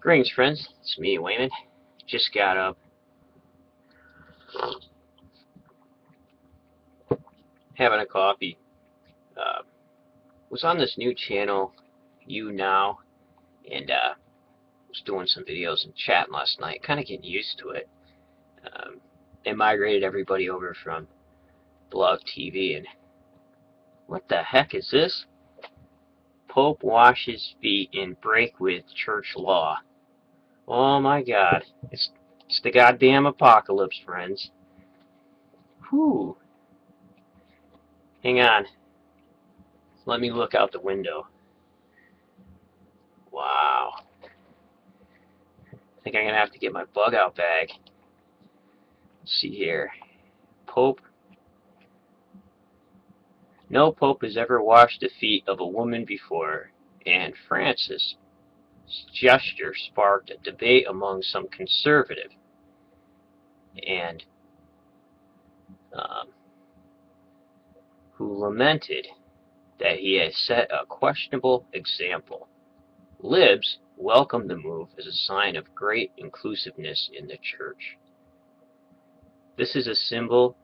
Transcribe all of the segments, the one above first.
Greetings, friends. It's me, Wayman. Just got up. Having a coffee. Uh, was on this new channel, YouNow, and uh, was doing some videos and chatting last night. Kind of getting used to it. Um, they migrated everybody over from BlogTV, and what the heck is this? Pope washes feet in break with church law. Oh my god. It's, it's the goddamn apocalypse, friends. Whew. Hang on. Let me look out the window. Wow. I think I'm going to have to get my bug out bag. Let's see here. Pope. No pope has ever washed the feet of a woman before, and Francis gesture sparked a debate among some conservative and um, who lamented that he had set a questionable example. Libs welcomed the move as a sign of great inclusiveness in the church. This is a symbol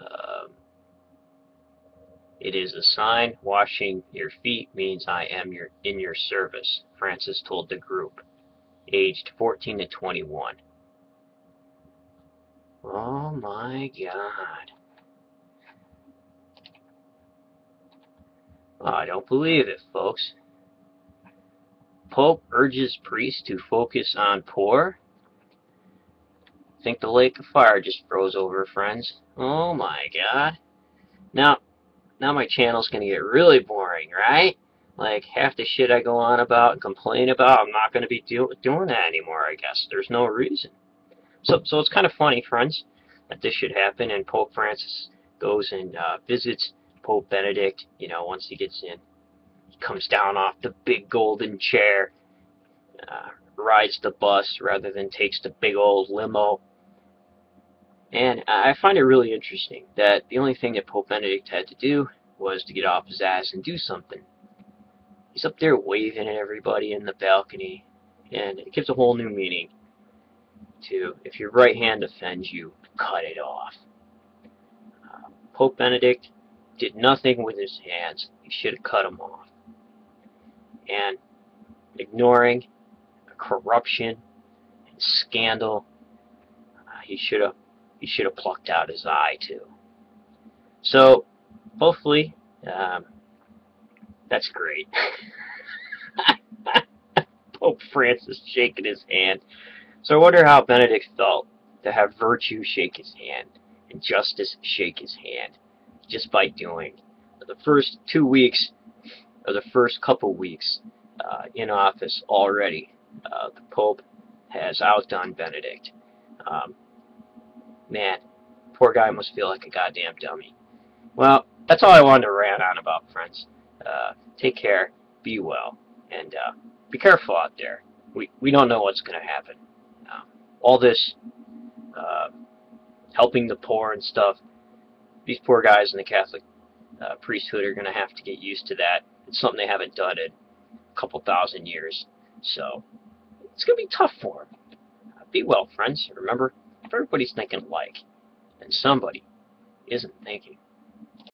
uh, it is a sign. Washing your feet means I am your, in your service, Francis told the group, aged 14 to 21. Oh my god. Oh, I don't believe it, folks. Pope urges priests to focus on poor. Think the lake of fire just froze over, friends. Oh my god. Now, now my channel's going to get really boring, right? Like, half the shit I go on about and complain about, I'm not going to be do doing that anymore, I guess. There's no reason. So, so it's kind of funny, friends, that this should happen, and Pope Francis goes and uh, visits Pope Benedict, you know, once he gets in. He comes down off the big golden chair, uh, rides the bus rather than takes the big old limo and I find it really interesting that the only thing that Pope Benedict had to do was to get off his ass and do something. He's up there waving at everybody in the balcony, and it gives a whole new meaning to if your right hand offends you, cut it off. Uh, Pope Benedict did nothing with his hands. He should have cut them off. And ignoring corruption and scandal, uh, he should have he should have plucked out his eye too. So, hopefully, um, that's great. Pope Francis shaking his hand. So I wonder how Benedict felt to have virtue shake his hand and justice shake his hand just by doing. The first two weeks, or the first couple weeks uh, in office already, uh, the Pope has outdone Benedict. Um, Man, poor guy must feel like a goddamn dummy. Well, that's all I wanted to rant on about, friends. Uh, take care, be well, and uh, be careful out there. We, we don't know what's going to happen. Uh, all this uh, helping the poor and stuff, these poor guys in the Catholic uh, priesthood are going to have to get used to that. It's something they haven't done in a couple thousand years. So, it's going to be tough for them. be well, friends. Remember, if everybody's thinking like, then somebody isn't thinking.